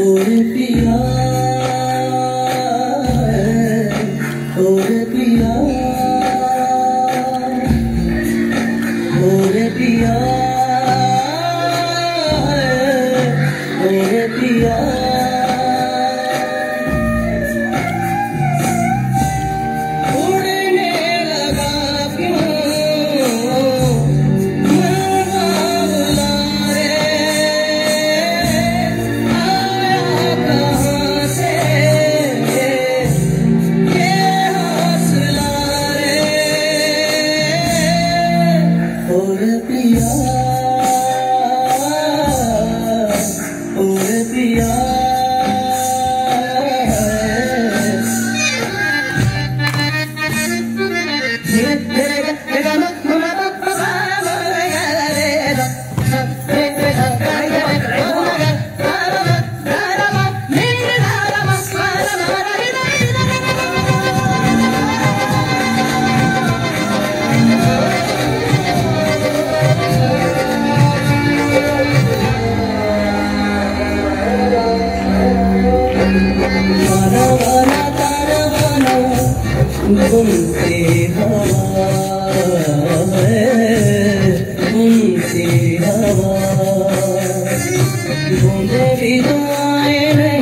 और पिया और पिया और पिया তারবানা তারবানা ঘুমতে ঘুমতে ঘুমে বিদায়